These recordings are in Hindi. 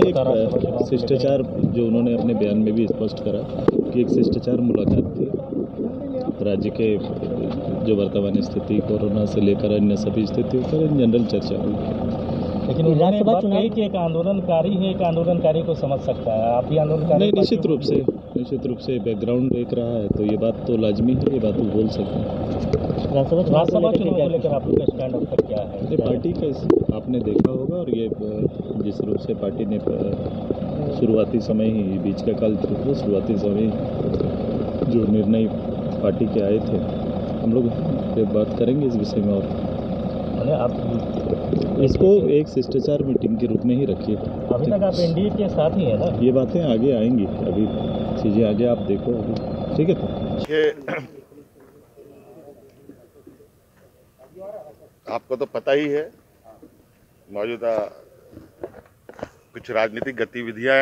एक शिष्टाचार जो उन्होंने अपने बयान में भी स्पष्ट करा कि एक शिष्टाचार मुलाकात थी। राज्य के जो वर्तमान स्थिति कोरोना से लेकर अन्य सभी स्थितियों पर इन जनरल चर्चा हुई। लेकिन उन्होंने बात कही कि एक आंदोलनकारी है एक आंदोलनकारी को समझ सकता है। आप ही आंदोलनकारी नहीं निश्चित रूप से निश्चित रूप से बैकग्राउंड देख रहा है तो ये बात तो लाजमी है ये बात वो बोल सकते हैं। राज्यसभा चुनाव को लेकर आप लोग का स्टैंड अप तक क्या है? पार्टी का आपने देखा होगा और ये जिस रूप से पार्टी ने शुरुआती समय ही बीच का काल था शुरुआती समय जो निर्णय पार्टी के आए थे हम लोग बात करेंगे इस विषय में और। आप इसको एक शिष्टाचार मीटिंग के रूप में ही रखिए। अभी तक आप एनडीए के साथ ही है ना? ये बातें आगे आएँगी अभी चीज़ें आगे आप देखो अभी। ठीक है तो कि आपको तो पता ही है, मौजूदा कुछ राजनीतिक गतिविधियाँ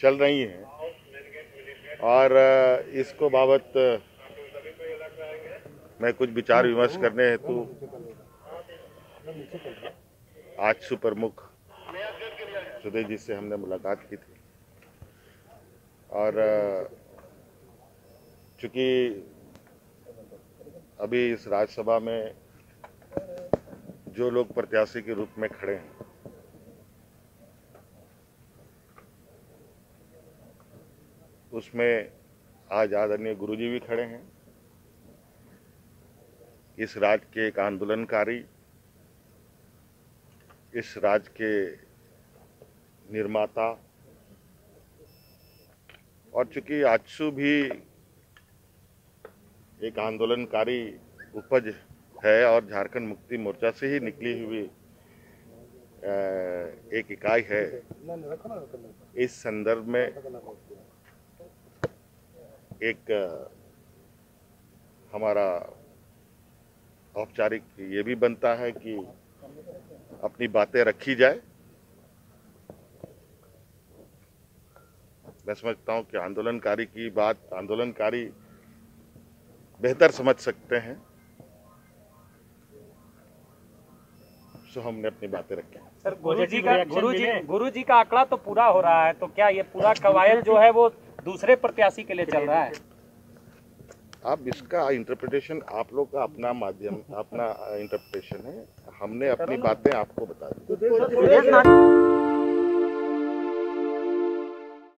चल रही हैं और इसको बाबत, मैं कुछ विचार विमर्श करने हेतु आज सुप्रमुख सुदेश जी से हमने मुलाकात की थी। और चूँकि अभी इस राज्यसभा में जो लोग प्रत्याशी के रूप में खड़े हैं। उसमें आज आदरणीय गुरुजी भी खड़े हैं। इस राज्य के एक आंदोलनकारी, इस राज्य के निर्माता, और चूँकि आजसू भी एक आंदोलनकारी उपज है और झारखंड मुक्ति मोर्चा से ही निकली हुई एक इकाई है। इस संदर्भ में एक हमारा औपचारिक ये भी बनता है कि अपनी बातें रखी जाए। मैं समझता हूँ कि आंदोलनकारी की बात, आंदोलनकारी बेहतर समझ सकते हैं। सो हमने अपनी बातें रखी सर गुरु जी का गुरु जी गुरु जी का आंकड़ा तो पूरा हो रहा है तो क्या ये पूरा कवायद जो है वो दूसरे प्रत्याशी के लिए चल रहा है? अब इसका इंटरप्रिटेशन आप लोग का अपना माध्यम अपना इंटरप्रिटेशन है। हमने अपनी बातें आपको बता दी।